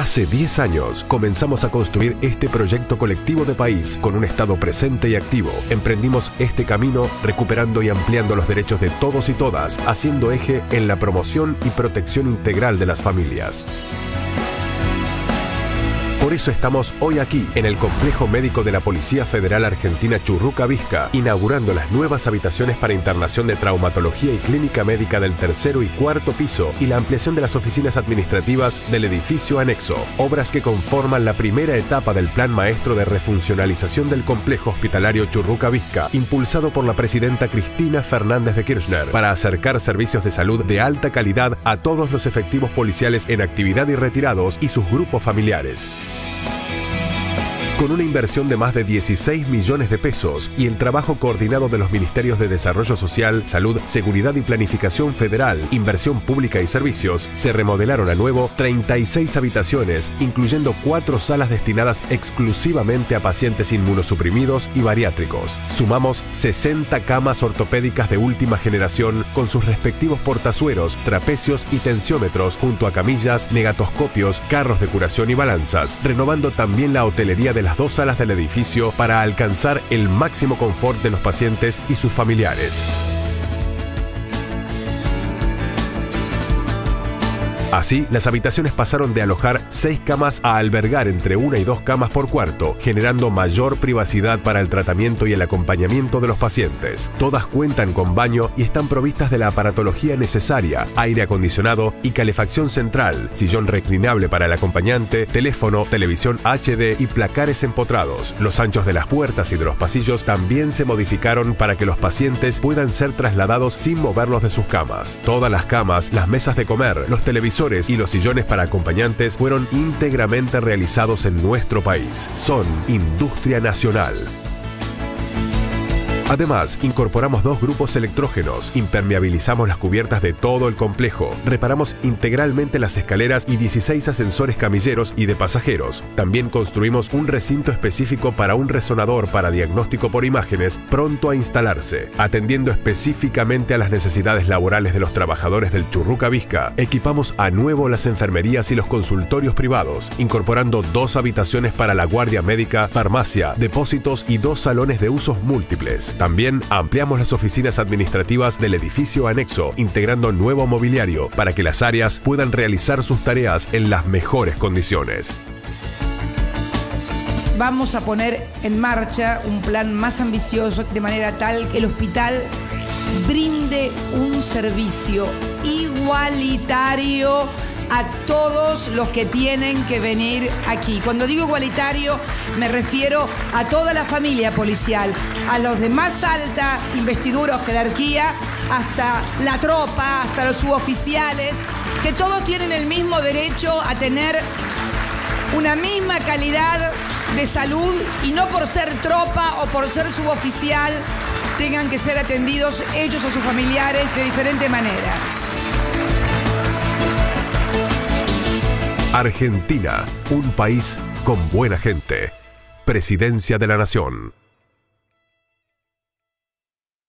Hace 10 años comenzamos a construir este proyecto colectivo de país con un Estado presente y activo. Emprendimos este camino recuperando y ampliando los derechos de todos y todas, haciendo eje en la promoción y protección integral de las familias. Por eso estamos hoy aquí, en el Complejo Médico de la Policía Federal Argentina Churruca Vizca, inaugurando las nuevas habitaciones para internación de traumatología y clínica médica del tercero y cuarto piso y la ampliación de las oficinas administrativas del edificio anexo, obras que conforman la primera etapa del plan maestro de refuncionalización del complejo hospitalario Churruca Vizca, impulsado por la presidenta Cristina Fernández de Kirchner, para acercar servicios de salud de alta calidad a todos los efectivos policiales en actividad y retirados y sus grupos familiares. Con una inversión de más de 16 millones de pesos y el trabajo coordinado de los Ministerios de Desarrollo Social, Salud, Seguridad y Planificación Federal, Inversión Pública y Servicios, se remodelaron a nuevo 36 habitaciones, incluyendo cuatro salas destinadas exclusivamente a pacientes inmunosuprimidos y bariátricos. Sumamos 60 camas ortopédicas de última generación con sus respectivos portazueros, trapecios y tensiómetros junto a camillas, negatoscopios, carros de curación y balanzas, renovando también la hotelería de la dos salas del edificio para alcanzar el máximo confort de los pacientes y sus familiares. Así, las habitaciones pasaron de alojar seis camas a albergar entre una y dos camas por cuarto, generando mayor privacidad para el tratamiento y el acompañamiento de los pacientes. Todas cuentan con baño y están provistas de la aparatología necesaria, aire acondicionado y calefacción central, sillón reclinable para el acompañante, teléfono, televisión HD y placares empotrados. Los anchos de las puertas y de los pasillos también se modificaron para que los pacientes puedan ser trasladados sin moverlos de sus camas. Todas las camas, las mesas de comer, los y los sillones para acompañantes fueron íntegramente realizados en nuestro país. Son industria nacional. Además, incorporamos dos grupos electrógenos, impermeabilizamos las cubiertas de todo el complejo, reparamos integralmente las escaleras y 16 ascensores camilleros y de pasajeros. También construimos un recinto específico para un resonador para diagnóstico por imágenes pronto a instalarse. Atendiendo específicamente a las necesidades laborales de los trabajadores del Churruca Vizca, equipamos a nuevo las enfermerías y los consultorios privados, incorporando dos habitaciones para la guardia médica, farmacia, depósitos y dos salones de usos múltiples. También ampliamos las oficinas administrativas del edificio anexo, integrando nuevo mobiliario para que las áreas puedan realizar sus tareas en las mejores condiciones. Vamos a poner en marcha un plan más ambicioso de manera tal que el hospital brinde un servicio igualitario a todos los que tienen que venir aquí. Cuando digo igualitario, me refiero a toda la familia policial, a los de más alta investidura o jerarquía, hasta la tropa, hasta los suboficiales, que todos tienen el mismo derecho a tener una misma calidad de salud y no por ser tropa o por ser suboficial tengan que ser atendidos ellos o sus familiares de diferente manera. Argentina, un país con buena gente. Presidencia de la Nación.